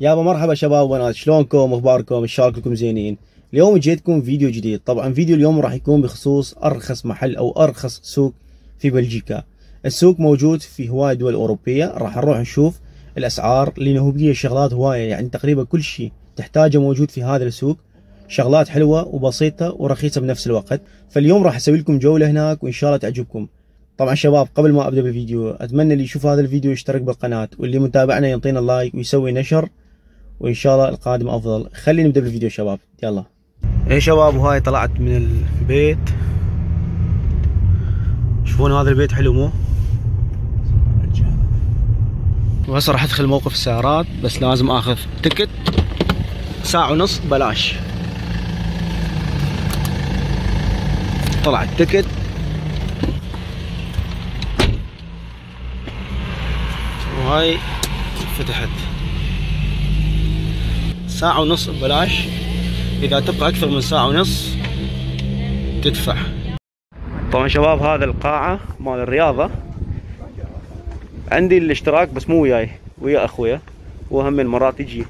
يابا مرحبا شباب وبنات شلونكم؟ أخباركم؟ ان شاء الله كلكم زينين؟ اليوم جيتكم فيديو جديد. طبعا فيديو اليوم راح يكون بخصوص أرخص محل أو أرخص سوق في بلجيكا. السوق موجود في هواي دول اوروبيه راح نروح نشوف الأسعار لأنه بيه شغلات هواية. يعني تقريبا كل شيء تحتاجه موجود في هذا السوق. شغلات حلوة وبسيطة ورخيصة بنفس الوقت. فاليوم راح أسوي لكم جوله هناك وإن شاء الله تعجبكم. طبعا شباب قبل ما أبدأ بالفيديو أتمنى اللي يشوف هذا الفيديو يشترك بالقناة واللي متابعنا يعطينا like ويسوي نشر. وان شاء الله القادم أفضل. خلينا نبدأ بالفيديو شباب. يلا. إيه شباب وهاي طلعت من البيت. شوفون هذا البيت حلو مو؟ وهسه راح ادخل موقف السيارات بس لازم آخذ تكت ساعة ونص بلاش. طلع التكت وهاي فتحت. ساعة ونص ببلاش إذا تبقى أكثر من ساعة ونص تدفع. طبعا شباب هذا القاعة مال الرياضة. عندي الاشتراك بس مو وياي ويا أخويا. هو هم مرات يجي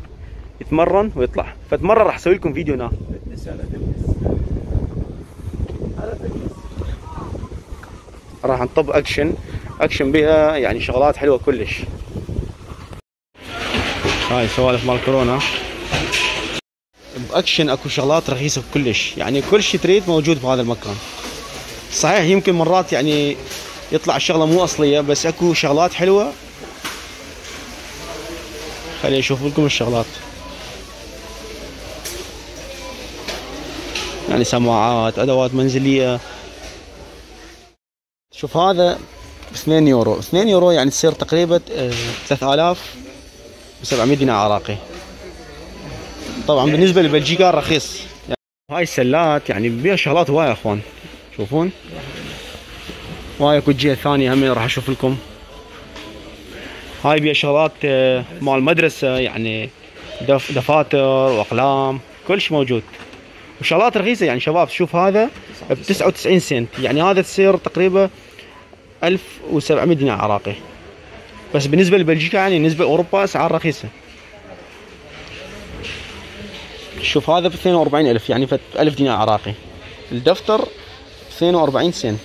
يتمرن ويطلع. فتمرن راح أسوي لكم فيديو هناك. راح نطب Action. Action بها يعني شغلات حلوة كلش. هاي سوالف مال كورونا. باكشن اكو شغلات رخيصه كلش. يعني كل شيء تريد موجود بهذا المكان. صحيح يمكن مرات يعني يطلع الشغلة مو أصلية بس اكو شغلات حلوة. خليني أشوف لكم الشغلات. يعني سماعات أدوات منزلية. شوف هذا ب 2 يورو. 2 يورو يعني تصير تقريبا 3000 ب 700 دينار عراقي. طبعا بالنسبة لبلجيكا رخيص. يعني هاي السلات يعني بيها شغلات هوايه أخوان. شوفون. وهاي اكو جهه ثانية هم راح أشوف لكم. هاي بيها شغلات آه، مال مدرسة يعني دف دفاتر وأقلام كل شيء موجود. وشغلات رخيصة يعني شباب شوف هذا ب 99 سنت. يعني هذا تصير تقريبا 1700 دينار عراقي. بس بالنسبة لبلجيكا يعني بالنسبة لأوروبا أسعار رخيصة. شوف هذا ب 42 ألف يعني 1000 دينار عراقي. الدفتر 42 سنت.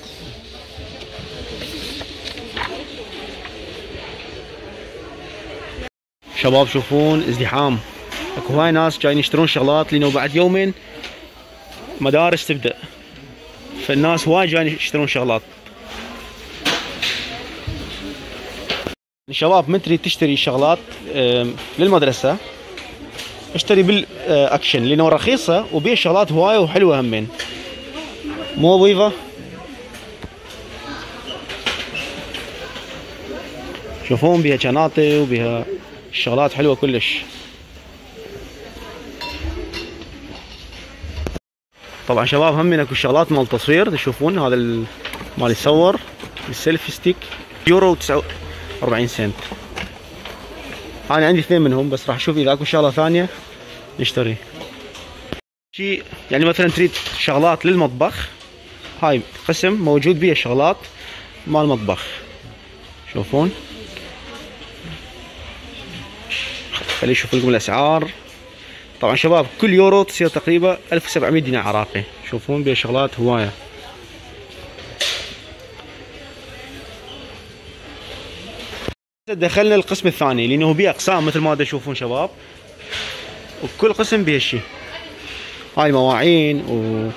شباب شوفون ازدحام. اكو هاي ناس جايين يشترون شغلات لأنه بعد يومين مدارس تبدأ. فالناس وايد جايين يشترون شغلات. الشباب من تريد تشتري شغلات للمدرسة؟ اشتري بالأكشن لأنه رخيصة وبيها شغلات هواية وحلوة همين. مو بيفا شوفون بيها شناطي وبيها شغلات حلوة كلش. طبعا شباب هم اكو شغلات مال تصوير تشوفون هذا مال يصور ال selfie stick يورو 49 سنت. أنا عندي اثنين منهم بس راح أشوف إذا أكو شغلة ثانية نشتري. شيء يعني مثلا تريد شغلات للمطبخ هاي قسم موجود بيه شغلات مال مطبخ. شوفون. خليني أشوف لكم الأسعار. طبعا شباب كل يورو تصير تقريبا 1700 دينار عراقي. شوفون بها شغلات هواية. دخلنا القسم الثاني لأنه بيه اقسام مثل ما تشوفون شباب. وكل قسم بيه شيء. هاي مواعين و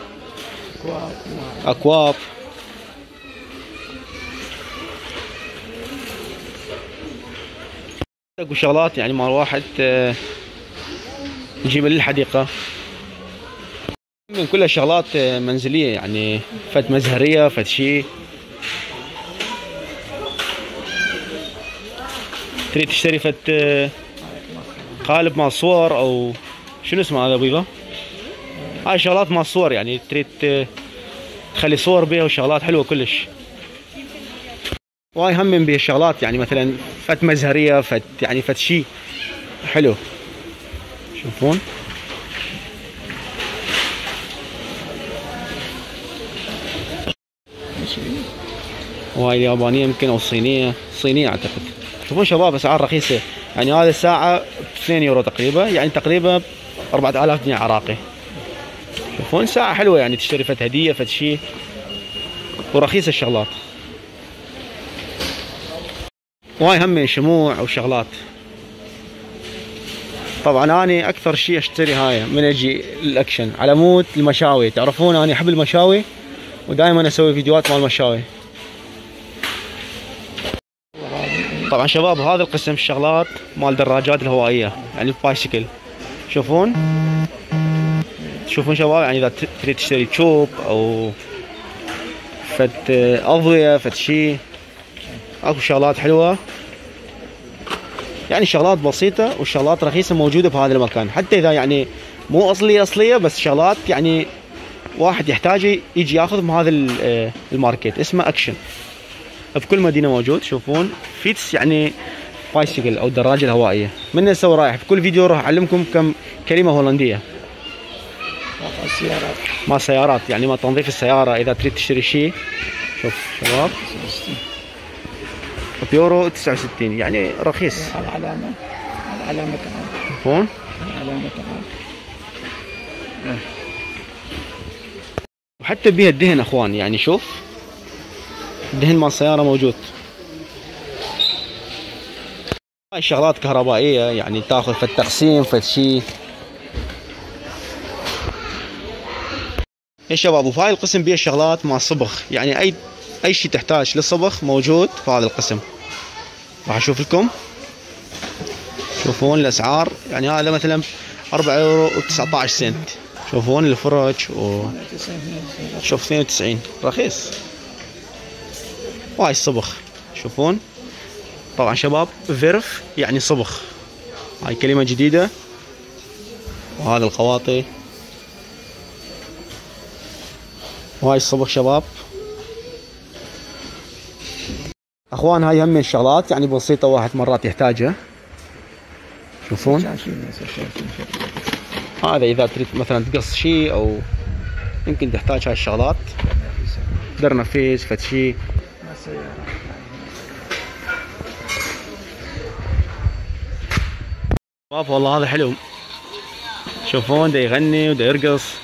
أكواب. أكو شغلات يعني مال واحد آه، نجيبه للحديقة. من كلها شغلات منزلية يعني فت مزهرية فت شي تريد تشتري فت قالب مال صور أو شنو اسمه هذا بيضة هاي شغلات مال صور يعني تريد تخلي صور بيها وشغلات حلوة كلش. واي هم بيها شغلات يعني مثلا فت مزهرية فت يعني فت شي حلو. شوفون. وهاي اليابانية يمكن أو الصينية صينية أعتقد. شوفون شباب أسعار رخيصة. يعني هذا الساعة 2 يورو تقريبا. يعني تقريبا 4000 جنيه عراقي. شوفون ساعة حلوة يعني تشتري فد هدية فد شيء ورخيصة الشغلات. وهاي هم شموع وشغلات. طبعا أنا أكثر شيء أشتري هاي من أجي الأكشن. على مود المشاوي. تعرفون أنا أحب المشاوي؟ ودائما أسوي فيديوهات مال المشاوي. طبعا شباب هذا القسم الشغلات مال دراجات الهوائية يعني البايسكل. شوفون؟ تشوفون شباب يعني إذا تريد تشتري تشوب أو فد أضوية فد شيء أكو شغلات حلوة. يعني شغلات بسيطة وشغلات رخيصة موجودة بهذا المكان. حتى إذا يعني مو أصلية أصلية بس شغلات يعني واحد يحتاج يجي ياخذ من هذا آه، ال market اسمه أكشن. بكل مدينة موجود تشوفون فيتس يعني بايسكل أو الدراجه الهوائية. من أسوي رايح في كل فيديو راح أعلمكم كم كلمة هولندية. السيارات ما سيارات يعني ما تنظيف السيارة إذا تريد تشتري شيء. شوف شباب. بيورو 69 يعني رخيص. العلامة. العلامة تعال هون العلامة تعال وحتى بيها الدهن أخوان يعني شوف. الدهن مال السياره موجود. هاي شغلات كهربائية يعني تاخذ في التقسيم في شيء يا شباب وفي هاي القسم بيه شغلات مع صبغ. يعني أي أي شيء تحتاج للصبغ موجود في هذا القسم. راح أشوف لكم. شوفون الأسعار. يعني هذا مثلا 4 يورو و19 سنت. شوفون الفرش و شوف 92 رخيص. وهاي الصبغ شوفون. طبعا شباب verf يعني صبغ. هاي كلمة جديدة. وهذا القواطي وهاي الصبغ شباب. أخوان هاي هم الشغلات يعني بسيطة واحد مرات يحتاجها. شوفون. هذا إذا تريد مثلا تقص شيء أو يمكن تحتاج هاي الشغلات. درنفيس فد شيء ما سيارة شباب والله هذا حلو. شوفون دا يغني ودا يرقص.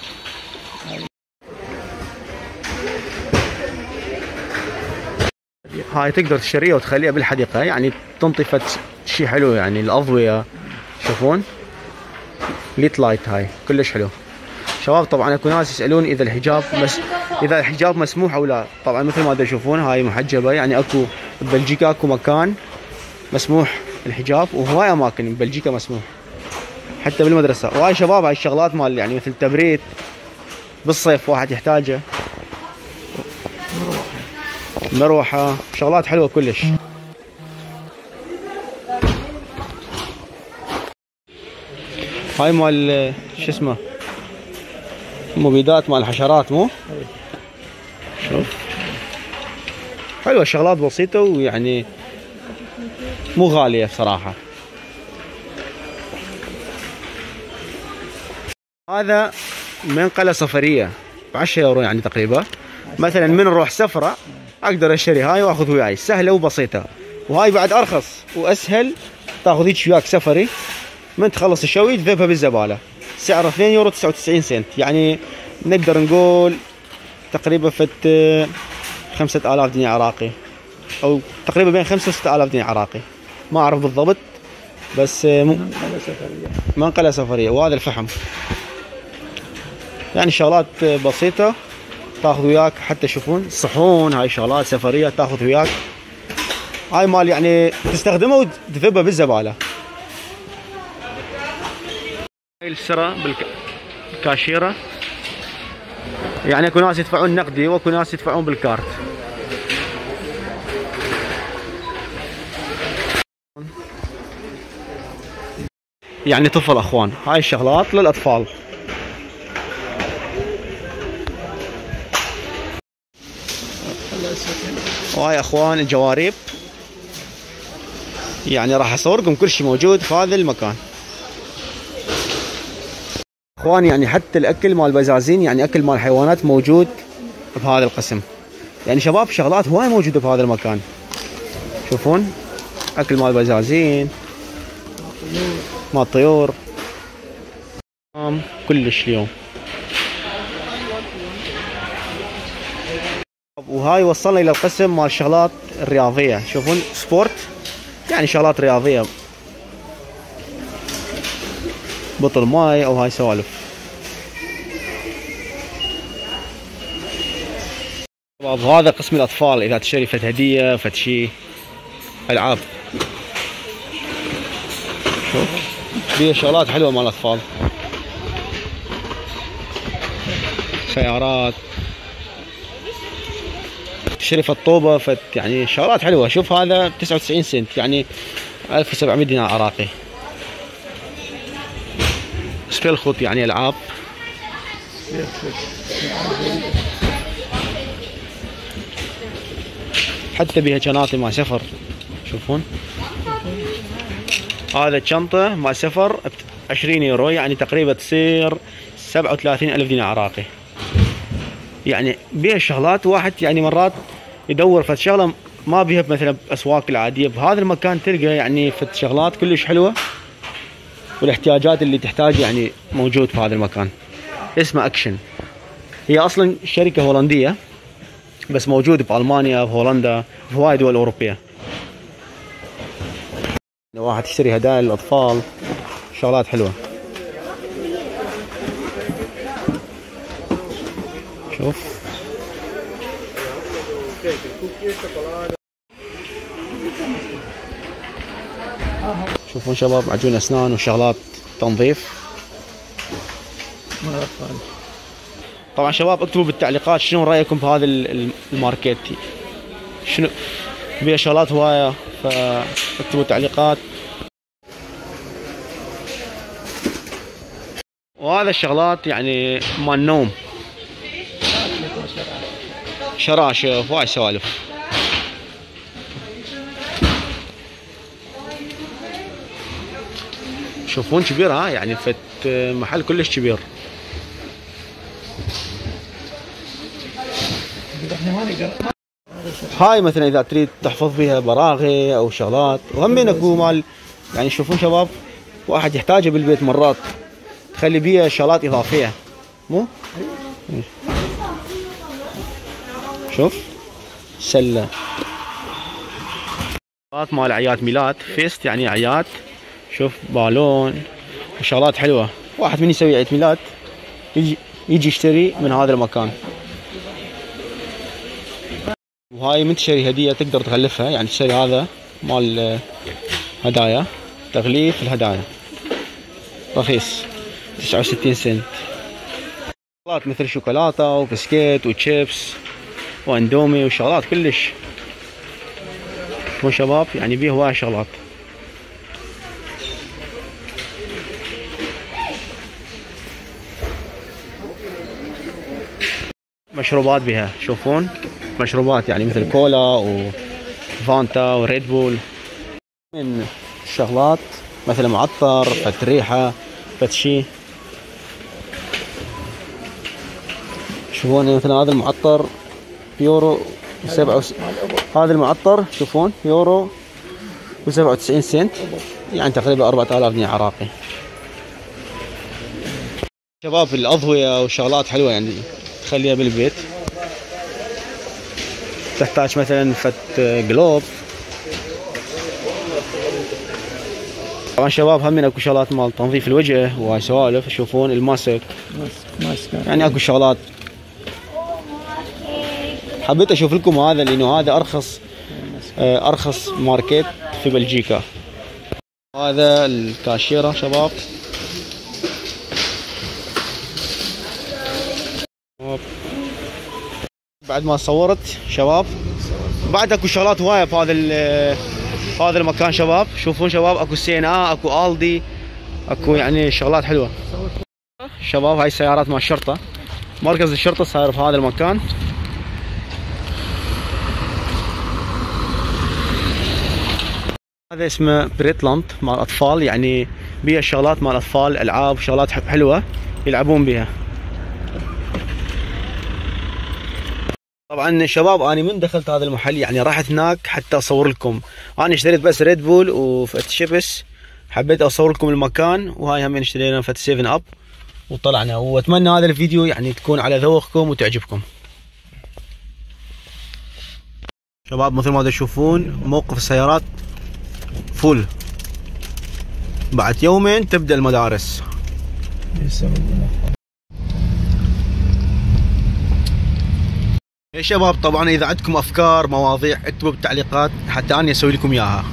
هاي تقدر تشتريها وتخليها بالحديقة يعني تنطي فد شيء حلو يعني الأضوية. شوفون؟ LED light هاي كلش حلو. شباب طبعا أكو ناس يسألون إذا الحجاب مس... إذا الحجاب مسموح أو لا. طبعا مثل ما تشوفون هاي محجبة يعني أكو ببلجيكا أكو مكان مسموح الحجاب وهواي أماكن ببلجيكا مسموح حتى بالمدرسة. وهاي شباب هاي الشغلات مال يعني مثل تبريد بالصيف واحد يحتاجه. مروحة شغلات حلوة كلش. هاي مال شو اسمه؟ مبيدات مال الحشرات مو؟ شوف. حلوة شغلات بسيطة ويعني مو غالية بصراحه هذا منقله سفريه ب 10 يورو يعني تقريبا. مثلا من نروح سفرة أقدر أشتري هاي وأخذ وياي سهلة وبسيطة. وهاي بعد أرخص وأسهل تأخذ هيك وياك سفري. من تخلص الشوي تذبها بالزبالة. سعره 2 يورو 99 سنت. يعني نقدر نقول تقريبا فت 5000 جنيه عراقي. أو تقريبا بين 5 و 6000 جنيه عراقي. ما أعرف بالضبط بس م- هذا سفرية منقله سفرية وهذا الفحم. يعني شغلات بسيطة تاخذ وياك حتى يشوفون صحون هاي شغلات سفرية تاخذ وياك. هاي مال يعني تستخدمه وتذبه بالزبالة. هاي السرة بالكاشيرة. يعني اكو ناس يدفعون نقدي واكو ناس يدفعون بالكارت. يعني طفل أخوان. هاي الشغلات للأطفال. وهاي أخوان الجواريب يعني راح اصوركم كل شيء موجود في هذا المكان. اخوان يعني حتى الأكل مال البزازين يعني أكل مال الحيوانات موجود بهذا القسم. يعني شباب شغلات هواي موجودة بهذا المكان. شوفون؟ أكل مال البزازين مال طيور. كلش اليوم. وهاي وصلنا إلى القسم مال الشغلات الرياضية. شوفون؟ sport؟ يعني شغلات رياضية. بطل ماي أو هاي سوالف. هذا قسم الأطفال إذا تشتري فد هدية فد شي ألعاب. شوف فيها شغلات حلوة مال الأطفال. سيارات. تشتري فد طوبة فد يعني شغلات حلوة. شوف هذا 99 سنت يعني 1700 دينار عراقي. سبيلخوت يعني العاب. حتى بها شناطي مع سفر. شوفون. هذا الشنطة مع سفر ب 20 يورو يعني تقريبا تصير 37 ألف دينار عراقي. يعني بها شغلات واحد يعني مرات يدور في شغلة ما بيها مثلا بأسواق العادية. بهذا المكان تلقى يعني في شغلات كلش حلوة. والاحتياجات اللي تحتاج يعني موجود في هذا المكان. اسمه اكشن هي أصلا شركة هولندية بس موجود بألمانيا بهولندا في هواي دول أوروبية. لو واحد يشتري هدايا للأطفال شغلات حلوة. شوف. شوفون شباب معجون أسنان وشغلات تنظيف طبعا شباب اكتبوا بالتعليقات شنو رايكم بهذا ال- ال- الماركت شنو بيها شغلات هوايه فاكتبوا تعليقات وهذا الشغلات يعني مال نوم شراشف وهاي سوالف شوفون كبير ها يعني فت محل كلش كبير. هاي مثلا إذا تريد تحفظ بها براغي أو شغلات وهمين اكو مال يعني شوفون شباب واحد يحتاجها بالبيت مرات تخلي بيها شغلات إضافية. مو؟ شوف سلة. مال اعياد ميلاد feest يعني اعياد شوف بالون. وشغلات حلوة. واحد من يسوي عيد ميلاد يجي يجي يشتري من هذا المكان. وهاي من تشتري هدية تقدر تغلفها يعني تشتري هذا مال هدايا تغليف الهدايا. رخيص 69 سنت. شغلات مثل شوكولاتة وبسكيت وشيبس وأندومي وشغلات كلش. شباب يعني بيه هواي شغلات. مشروبات بها شوفون؟ مشروبات يعني مثل كولا وفانتا وريد بول. من الشغلات مثل معطر فت ريحة فت شوفون مثلا هذا المعطر يورو سبعة وس... هذا المعطر شوفون يورو وسبعة وتسعين سنت يعني تقريبا أربعة آلاف جنيه عراقي. شباب الأضوية وشغلات حلوة يعني. تخليها بالبيت. تحتاج مثلا فد جلوب طبعا شباب هم اكو شغلات مال تنظيف الوجه وهاي سوالف تشوفون ال mask. ماسك ماسك يعني اكو شغلات. حبيت أشوف لكم هذا لأنه هذا أرخص آه، أرخص ماركت في بلجيكا. هذا الكاشير شباب. بعد ما صورت شباب. بعد اكو شغلات هواية في هذا في هذا المكان شباب. شوفون شباب اكو سي أند اي اكو آلدي اكو يعني شغلات حلوة. شباب هاي السيارات مال الشرطة. مركز الشرطة صاير في هذا المكان. هذا اسمه بريتلاند مال اطفال يعني بيها شغلات مال اطفال ألعاب شغلات حلوة يلعبون بها طبعا شباب أنا من دخلت هذا المحل يعني رحت هناك حتى أصور لكم. أنا اشتريت بس ريد بول وفت شيبس. حبيت أصور لكم المكان وهاي هم اشترينا فت 7 اب وطلعنا. وأتمنى هذا الفيديو يعني تكون على ذوقكم وتعجبكم. شباب مثل ما تشوفون موقف السيارات full بعد يومين تبدأ المدارس. يا شباب طبعا إذا عندكم أفكار مواضيع اكتبوا بالتعليقات حتى اني أسوي لكم إياها.